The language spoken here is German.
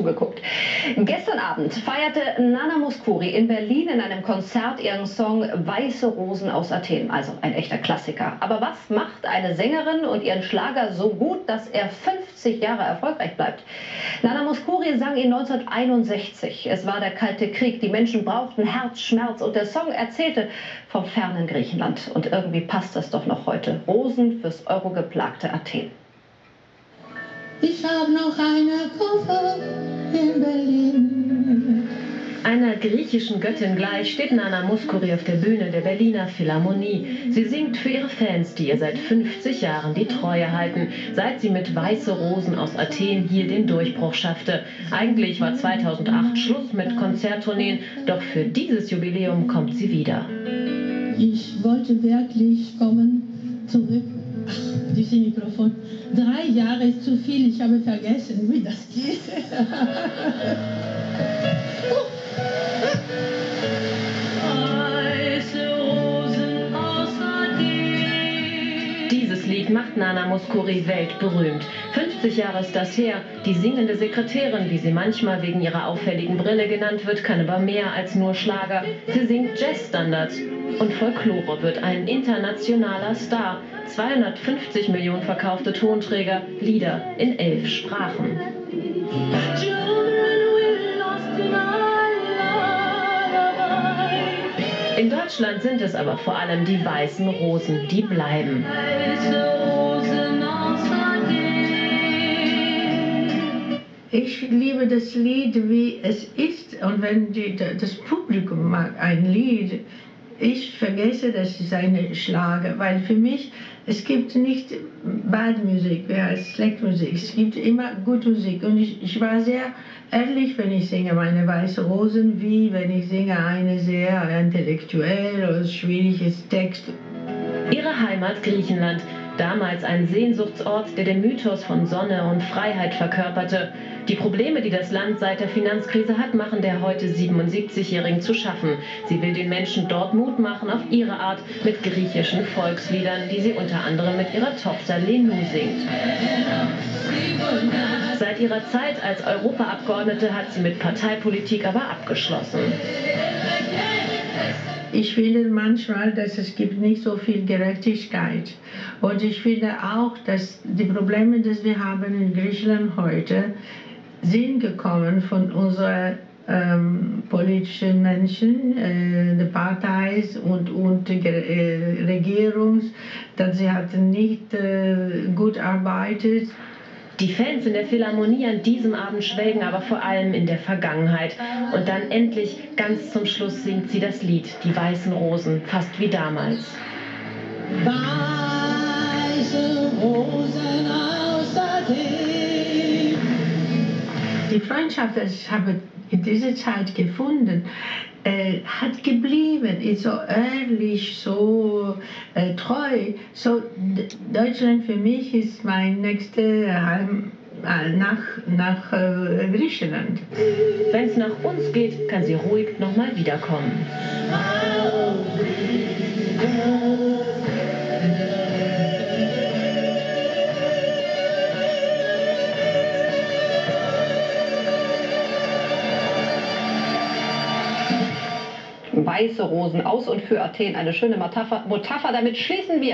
zugeguckt. Gestern Abend feierte Nana Muskuri in Berlin in einem Konzert ihren Song Weiße Rosen aus Athen, also ein echter Klassiker. Aber was macht eine Sängerin und ihren Schlager so gut, dass er 50 Jahre erfolgreich bleibt? Nana Muskuri sang ihn 1961. Es war der Kalte Krieg, die Menschen brauchten Herzschmerz und der Song erzählte vom fernen Griechenland. Und irgendwie passt das doch noch heute. Rosen fürs eurogeplagte Athen. Ich hab noch eine Einer griechischen Göttin gleich steht Nana Muskuri auf der Bühne der Berliner Philharmonie. Sie singt für ihre Fans, die ihr seit 50 Jahren die Treue halten, seit sie mit Weiße Rosen aus Athen hier den Durchbruch schaffte. Eigentlich war 2008 Schluss mit Konzerttourneen, doch für dieses Jubiläum kommt sie wieder. Ich wollte wirklich kommen zurück dieses Mikrofon. Drei Jahre ist zu viel, ich habe vergessen, wie das geht. Dieses Lied macht Nana Muskuri weltberühmt. 50 Jahre ist das her. Die singende Sekretärin, wie sie manchmal wegen ihrer auffälligen Brille genannt wird, kann aber mehr als nur Schlager. Sie singt Jazzstandards. Und Folklore wird ein internationaler Star. 250 Millionen verkaufte Tonträger, Lieder in elf Sprachen. In Deutschland sind es aber vor allem die weißen Rosen, die bleiben. Ich liebe das Lied, wie es ist. Und wenn die, das Publikum mag ein Lied, ich vergesse, das ist eine Schlager, weil für mich, es gibt nicht Bad wie heißt Schlecht Musik, es gibt immer gute Musik. Und ich, ich war sehr ehrlich, wenn ich singe meine Weiße Rosen, wie wenn ich singe eine sehr intellektuell oder schwieriges Text. Ihre Heimat Griechenland, damals ein Sehnsuchtsort, der den Mythos von Sonne und Freiheit verkörperte. Die Probleme, die das Land seit der Finanzkrise hat, machen der heute 77-Jährigen zu schaffen. Sie will den Menschen dort Mut machen, auf ihre Art, mit griechischen Volksliedern, die sie unter anderem mit ihrer Tochter Lenou singt. Seit ihrer Zeit als Europaabgeordnete hat sie mit Parteipolitik aber abgeschlossen. Ich finde manchmal, dass es gibt nicht so viel Gerechtigkeit. Und ich finde auch, dass die Probleme, die wir haben in Griechenland heute, sind gekommen von unseren ähm, politischen Menschen, äh, die Parteien und, und die äh, Regierung, dass sie hatten nicht äh, gut arbeitet. Die Fans in der Philharmonie an diesem Abend schwelgen aber vor allem in der Vergangenheit. Und dann endlich, ganz zum Schluss, singt sie das Lied Die weißen Rosen, fast wie damals. Weiße Rosen aus Athen. Die Freundschaft, die ich habe in dieser Zeit gefunden, äh, hat geblieben, ist so ehrlich, so äh, treu. So, Deutschland für mich ist mein nächster Heim äh, nach, nach äh, Griechenland. Wenn es nach uns geht, kann sie ruhig nochmal wiederkommen. Weiße Rosen aus und für Athen. Eine schöne Metapher. Metapher. Damit schließen wir.